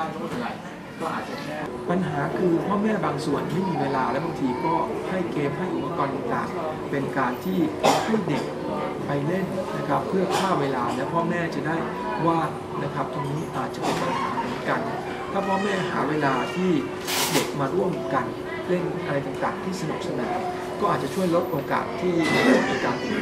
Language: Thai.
ได้ก็ไม่เป็นไรก็อาจจะแค่ปัญหาคือพ่อแม่บางส่วนไม่มีเวลาและบางทีก็ให้เกมให้อุปกรณ์ต่างเป็นการที่ให้เด็กไปเล่นนะครับเพื่อฆ่าเวลาและพ่อแม่จะได้ว่านะครับตรงนี้อาจจะเป็นปัญหาเหมือนกัน ถ้าพ่อแม่หาเวลาที่เด็กมาร่วมกันเล่นอะไรต่างๆ ที่สนุกสนานก็อาจจะช่วยลดโอกาสที่เกิดการติด